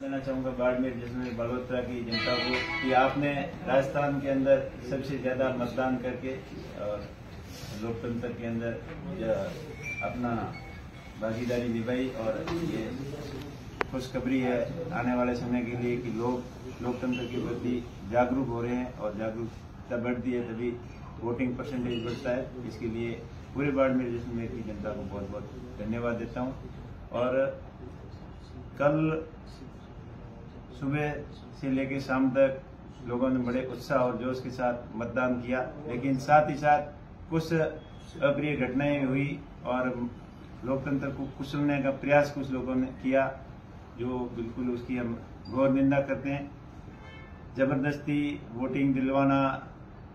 देना चाहूँगा बाड़मेर जिसमें बलोत्रा की जनता को कि आपने राजस्थान के अंदर सबसे ज़्यादा मतदान करके और लोकतंत्र के अंदर अपना भागीदारी निभाई और ये खुशखबरी है आने वाले समय के लिए कि लोग, लोकतंत्र के प्रति जागरूक हो रहे हैं और जागरूकता बढ़ती है तभी वोटिंग परसेंटेज बढ़ता है। इसके लिए पूरे बाड़मेर जिसमें की जनता को बहुत बहुत धन्यवाद देता हूँ। और कल सुबह से लेकर शाम तक लोगों ने बड़े उत्साह और जोश के साथ मतदान किया। लेकिन साथ ही साथ कुछ अप्रिय घटनाएँ हुई और लोकतंत्र को कुचलने का प्रयास कुछ लोगों ने किया, जो बिल्कुल उसकी हम घोर निंदा करते हैं। ज़बरदस्ती वोटिंग दिलवाना,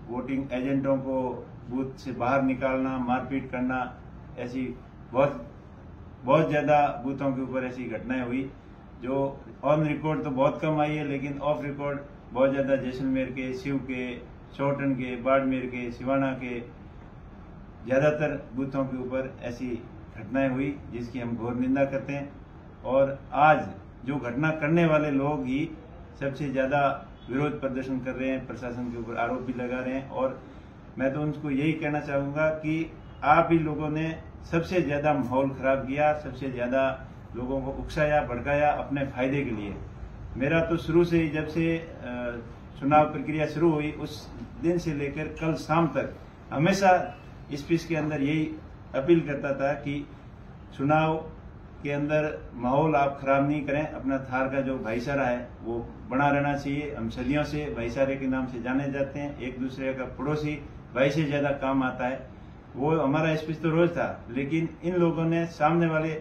वोटिंग एजेंटों को बूथ से बाहर निकालना, मारपीट करना, ऐसी बहुत बहुत ज़्यादा बूथों के ऊपर ऐसी घटनाएँ हुई। जो ऑन रिकॉर्ड तो बहुत कम आई है, लेकिन ऑफ़ रिकॉर्ड बहुत ज़्यादा जैसलमेर के, शिव के, चौटन के, बाड़मेर के, सिवाना के, ज़्यादातर बूथों के ऊपर ऐसी घटनाएँ हुई, जिसकी हम घोर निंदा करते हैं। और आज जो घटना करने वाले लोग ही सबसे ज़्यादा विरोध प्रदर्शन कर रहे हैं, प्रशासन के ऊपर आरोप भी लगा रहे हैं। और मैं तो उनको यही कहना चाहूँगा कि आप ही लोगों ने सबसे ज़्यादा माहौल खराब किया, सबसे ज़्यादा लोगों को उकसाया, भड़काया अपने फ़ायदे के लिए। मेरा तो शुरू से ही जब से चुनाव प्रक्रिया शुरू हुई, उस दिन से लेकर कल शाम तक हमेशा इस पीस के अंदर यही अपील करता था कि चुनाव के अंदर माहौल आप खराब नहीं करें, अपना थार का जो भाईचारा है, वो बना रहना चाहिए। हम सदियों से भाईचारे के नाम से जाने जाते हैं, एक दूसरे का पड़ोसी भाई से ज़्यादा काम आता है। वो हमारा स्पीच तो रोज था, लेकिन इन लोगों ने सामने वाले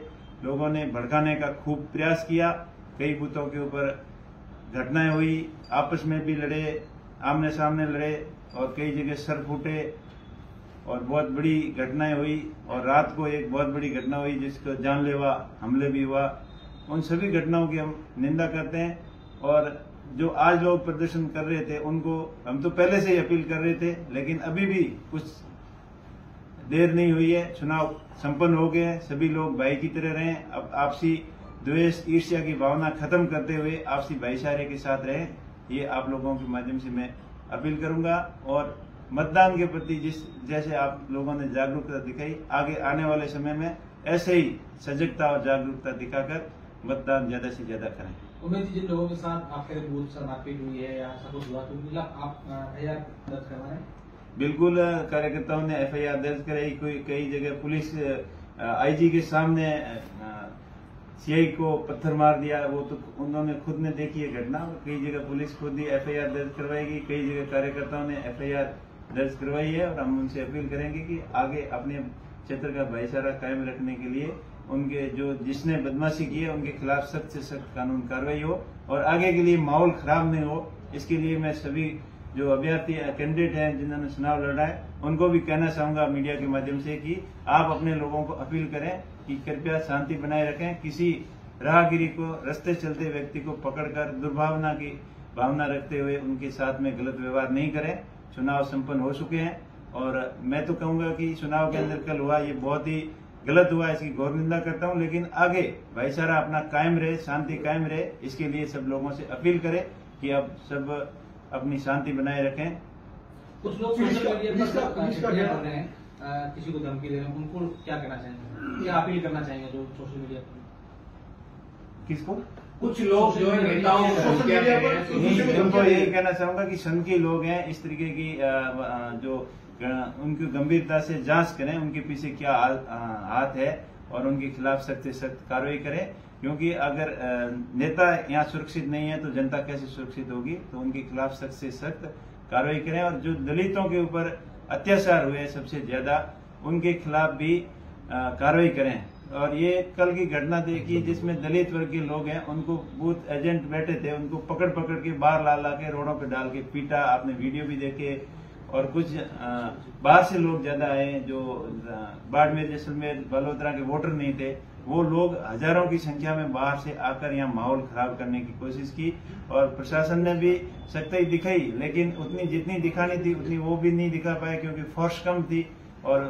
लोगों ने भड़काने का खूब प्रयास किया। कई बूथों के ऊपर घटनाएँ हुई। आपस में भी लड़े आमने सामने लड़े और कई जगह सर फूटे और बहुत बड़ी घटनाएँ हुई और रात को एक बहुत बड़ी घटना हुई जिसको जानलेवा हमले भी हुआ। उन सभी घटनाओं की हम निंदा करते हैं और जो आज लोग प्रदर्शन कर रहे थे, उनको हम तो पहले से ही अपील कर रहे थे, लेकिन अभी भी कुछ देर नहीं हुई है, चुनाव संपन्न हो गए हैं, सभी लोग भाई की तरह रहे। अब आपसी द्वेष, ईर्ष्या की भावना खत्म करते हुए आपसी भाईचारे के साथ रहे। ये आप लोगों के माध्यम से मैं अपील करूँगा और मतदान के प्रति जिस जैसे आप लोगों ने जागरूकता दिखाई, आगे आने वाले समय में ऐसे ही सजगता और जागरूकता दिखाकर मतदान ज़्यादा से ज़्यादा करें। उमेश जी, जिन लोगों के साथ आपके बूथ मारपीट हुई है या सब तो आप बिल्कुल कार्यकर्ताओं ने एफआईआर दर्ज कराई। कोई कई जगह पुलिस आईजी के सामने सीआई को पत्थर मार दिया। वो तो उन्होंने खुद ने देखी है घटना। कई जगह पुलिस खुद ही एफआईआर दर्ज करवाएगी। कई जगह कार्यकर्ताओं ने एफआईआर दर्ज करवाई है और हम उनसे अपील करेंगे कि आगे अपने क्षेत्र का भाईचारा कायम रखने के लिए उनके जो जिसने बदमाशी की है, उनके खिलाफ सख्त से सख्त कानून कार्रवाई हो और आगे के लिए माहौल खराब नहीं हो। इसके लिए मैं सभी जो अभ्यर्थी कैंडिडेट हैं, जिन्होंने चुनाव लड़ा है, उनको भी कहना चाहूँगा मीडिया के माध्यम से कि आप अपने लोगों को अपील करें कि कृपया शांति बनाए रखें, किसी राहगिरी को, रस्ते चलते व्यक्ति को पकड़कर दुर्भावना की भावना रखते हुए उनके साथ में गलत व्यवहार नहीं करें। चुनाव संपन्न हो चुके हैं और मैं तो कहूँगा कि चुनाव के अंदर कल हुआ, ये बहुत ही गलत हुआ, इसकी गौर निंदा करता हूँ, लेकिन आगे भाईचारा अपना कायम रहे, शांति कायम रहे, इसके लिए सब लोगों से अपील करें कि अब सब अपनी शांति बनाए रखें। कुछ लोग सोशल मीडिया पर कर रहे हैं। किसी को धमकी दे रहे हैं। उनको क्या कहना चाहेंगे क्या अपील करना चाहेंगे जो सोशल मीडिया पर? किसको? कुछ लोग जो है नेताओं को उनको यही कहना चाहूँगा कि सनकी लोग हैं इस तरीके की जो उनकी गंभीरता से जाँच करें उनके पीछे क्या हाथ है और उनके खिलाफ सख्त से सख्त कार्रवाई करें। क्योंकि अगर नेता यहाँ सुरक्षित नहीं है तो जनता कैसे सुरक्षित होगी? तो उनके खिलाफ सख्त से सख्त कार्रवाई करें और जो दलितों के ऊपर अत्याचार हुए सबसे ज़्यादा, उनके खिलाफ भी कार्रवाई करें। और ये कल की घटना देखी जिसमें दलित वर्ग के लोग हैं, उनको बूथ एजेंट बैठे थे, उनको पकड़ पकड़ के बाहर ला ला के रोडों पर डाल के पीटा। आपने वीडियो भी देखे और कुछ बाहर से लोग ज़्यादा आए जो बाड़मेर, जैसलमेर बलोत्रा के वोटर नहीं थे। वो लोग हज़ारों की संख्या में बाहर से आकर यहाँ माहौल खराब करने की कोशिश की और प्रशासन ने भी सख्ताई दिखाई, लेकिन उतनी जितनी दिखानी थी, उतनी वो भी नहीं दिखा पाए क्योंकि फोर्स कम थी और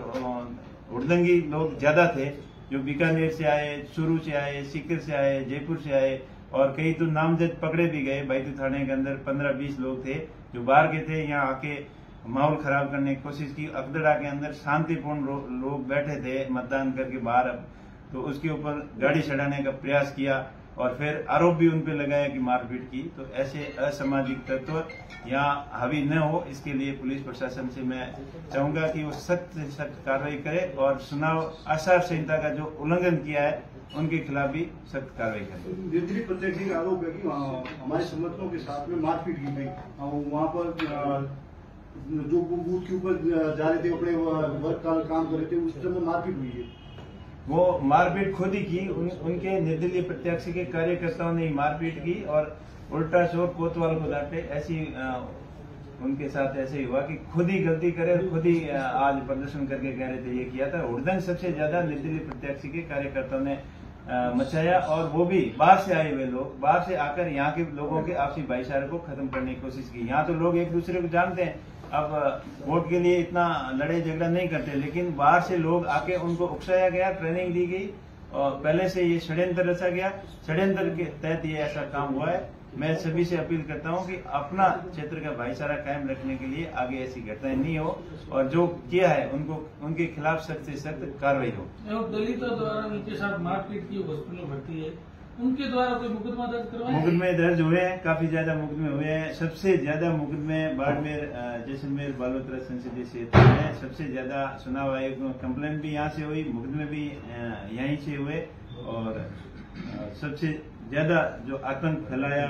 उड़दंगी लोग ज़्यादा थे जो बीकानेर से आए चूरू से आए, सीकर से आए, जयपुर से आए और कई तो नामजद पकड़े भी गए। बैतू थाने के अंदर पंद्रह बीस लोग थे जो बाहर के थे, यहाँ आके माहौल खराब करने की कोशिश की। अकदड़ा के अंदर शांतिपूर्ण लोग बैठे थे, मतदान करके बाहर तो उसके ऊपर गाड़ी चढ़ाने का प्रयास किया और फिर आरोप भी उन पर लगाया कि मारपीट की। तो ऐसे असामाजिक तत्व यहाँ हावी न हो, इसके लिए पुलिस प्रशासन से मैं चाहूँगा कि वो सख्त से सख्त कार्रवाई करे और चुनाव आचार संहिता का जो उल्लंघन किया है, उनके खिलाफ भी सख्त कार्रवाई करे। निर्दलीय प्रत्याशी का आरोप है कि हमारे समर्थकों के साथ में मारपीट की गई। वहाँ पर जो बूथ के ऊपर जा रहे थे, अपने वर्क काम कर रहे थे, उस समय मारपीट हुई है। वो मारपीट खुद ही की उन, उनके निर्दलीय प्रत्याशी के कार्यकर्ताओं ने मारपीट की और उल्टा शोर कोतवाल को डांटे। ऐसी आ, उनके साथ ऐसे ही हुआ कि खुद ही गलती करे खुद ही आज प्रदर्शन करके कह रहे थे ये किया था। उड़दंग सबसे ज़्यादा निर्दलीय प्रत्याशी के कार्यकर्ताओं ने मचाया और वो भी बाहर से आए हुए लोग बाहर से आकर यहाँ के लोगों के आपसी भाईचारे को खत्म करने की कोशिश की। यहाँ तो लोग एक दूसरे को जानते हैं। अब वोट के लिए इतना लड़ाई झगड़ा नहीं करते, लेकिन बाहर से लोग आके उनको उकसाया गया ट्रेनिंग दी गई, और पहले से ये षड्यंत्र रचा गया। षड्यंत्र के तहत ये ऐसा काम हुआ है। मैं सभी से अपील करता हूँ कि अपना क्षेत्र का भाईचारा कायम रखने के लिए आगे ऐसी घटनाएँ नहीं हो, और जो किया है, उनको, उनके खिलाफ सख्त से सख्त कार्रवाई हो। दलितों द्वारा उनके साथ मारपीट की हॉस्पिटल भर्ती है। उनके द्वारा कोई मुकदमा दर्ज करवाया? मुकदमे दर्ज हुए हैं, काफ़ी ज़्यादा मुकदमे हुए हैं। सबसे ज़्यादा मुकदमे बाड़मेर जैसलमेर, बालोतरा, संसदीय क्षेत्र में सबसे ज़्यादा चुनाव आयोग कंप्लेन भी यहाँ से हुई, मुकदमे भी यहीं से हुए और सबसे ज़्यादा जो आतंक फैलाया,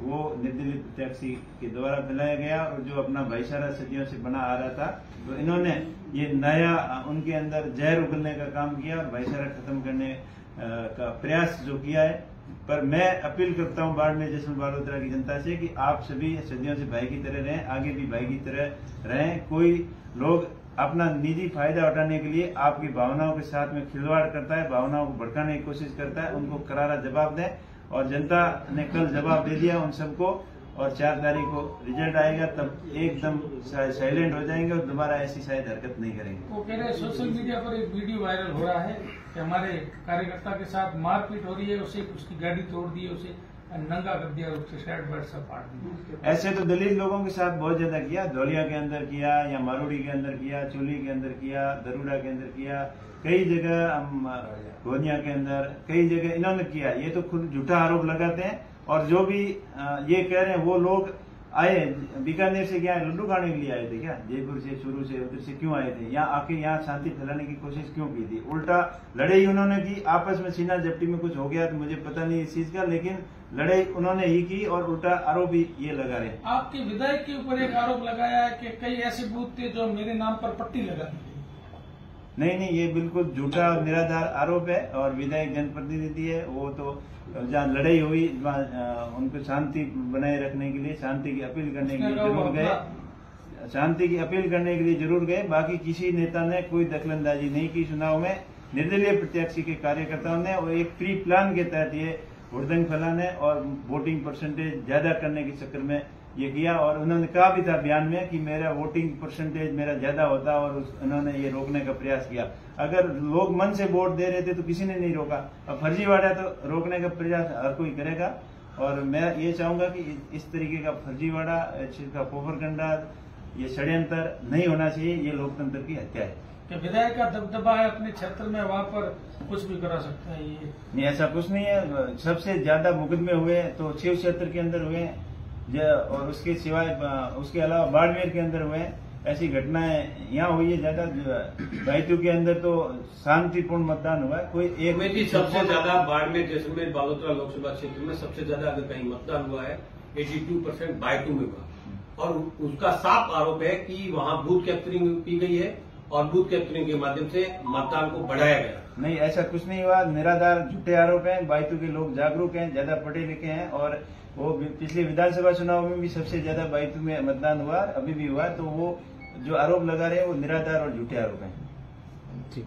वो निर्दलीय प्रत्याशी के द्वारा फैलाया गया और जो अपना भाईचारा सदियों से बना आ रहा था तो इन्होंने ये नया उनके अंदर जहर उगलने का काम किया और भाईचारा खत्म करने का प्रयास जो किया है, पर मैं अपील करता हूँ बाड़मेर जैसलमेर बालोतरा की जनता से कि आप सभी सदियों से भाई की तरह रहें, आगे भी भाई की तरह रहें। कोई लोग अपना निजी फ़ायदा उठाने के लिए आपकी भावनाओं के साथ में खिलवाड़ करता है, भावनाओं को भड़काने की कोशिश करता है, उनको करारा जवाब दें। और जनता ने कल जवाब दे दिया उन सबको। और चार तारीख को रिज़ल्ट आएगा तब एकदम साइलेंट हो जाएँगे और दोबारा ऐसी शायद हरकत नहीं करेंगे। वो कह रहे हैं सोशल मीडिया पर एक वीडियो वायरल हो रहा है कि हमारे कार्यकर्ता के साथ मारपीट हो रही है उसे उसकी गाड़ी तोड़ दी है उसे नंगा कर दिया उसके शर्ट वर्ट सब फाड़ दिया ऐसे तो दलित लोगों के साथ बहुत ज़्यादा किया धोलिया के अंदर किया या मारूड़ी के अंदर किया चोली के अंदर किया दरुड़ा के अंदर किया कई जगह हम गोनिया के अंदर कई जगह इन्होंने किया। ये तो खुद झूठा आरोप लगाते हैं और जो भी ये कह रहे हैं, वो लोग आए, बीकानेर से क्या लड्डू खाने के लिए आए थे क्या? जयपुर से शुरू से, उधर से क्यों आए थे? यहाँ आके यहाँ शांति फैलाने की कोशिश क्यों की थी? उल्टा लड़ाई उन्होंने की, आपस में सीना जप्टी में कुछ हो गया तो मुझे पता नहीं इस चीज़ का, लेकिन लड़ाई उन्होंने ही की और उल्टा आरोप भी ये लगा रहे। आपके विधायक के ऊपर एक आरोप लगाया है कि कई ऐसे बूथ थे जो मेरे नाम पर पट्टी लगा दी नहीं नहीं ये बिल्कुल झूठा और निराधार आरोप है और विधायक जनप्रतिनिधि है। वो तो जहाँ लड़ाई हुई उनको शांति बनाए रखने के लिए शांति की अपील करने के लिए ज़रूर गए। शांति की अपील करने के लिए ज़रूर गए। बाकी किसी नेता ने कोई दखलंदाजी नहीं की चुनाव में। निर्दलीय प्रत्याशी के कार्यकर्ताओं ने और एक प्री प्लान के तहत ये हुड़दंग फैलाने और वोटिंग परसेंटेज ज़्यादा करने के चक्कर में ये किया और उन्होंने कहा भी था बयान में कि मेरा वोटिंग परसेंटेज मेरा ज़्यादा होता और उन्होंने ये रोकने का प्रयास किया। अगर लोग मन से वोट दे रहे थे तो किसी ने नहीं रोका। अब फर्जीवाड़ा तो रोकने का प्रयास हर कोई करेगा। और मैं ये चाहूँगा कि इस तरीके का फर्जीवाड़ा का पोफरगंडा ये षड्यंत्र नहीं होना चाहिए ये लोकतंत्र की हत्या है। कि विधायक का दबदबा है? अपने क्षेत्र में वहाँ पर कुछ भी करा सकते हैं ये? नहीं ऐसा कुछ नहीं है। सबसे ज़्यादा मुकदमे हुए तो शिव क्षेत्र के अंदर हुए और उसके सिवाय उसके अलावा बाड़मेर के अंदर हुए ऐसी घटनाएँ यहाँ हुई है ज़्यादा बैतू के अंदर तो शांतिपूर्ण मतदान हुआ है। कोई एक में सबसे ज़्यादा बाड़मेर जैसलमेर बालोतरा लोकसभा क्षेत्र में सबसे ज़्यादा अगर कहीं मतदान हुआ है एटी टू परसेंट बायतू में हुआ। और उसका साफ़ आरोप है कि वहाँ बूथ कैप्चरिंग की गई है और बूथ कैप्चरिंग के माध्यम से मतदान को बढ़ाया गया। नहीं ऐसा कुछ नहीं हुआ। निराधार झूठे आरोप हैं। बाइतू के लोग जागरूक हैं ज़्यादा पढ़े लिखे हैं और वो पिछले विधानसभा चुनाव में भी सबसे ज़्यादा बाइतू में मतदान हुआ अभी भी हुआ तो वो जो आरोप लगा रहे हैं वो निराधार और झूठे आरोप हैं। ठीक।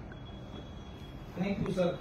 Thank you sir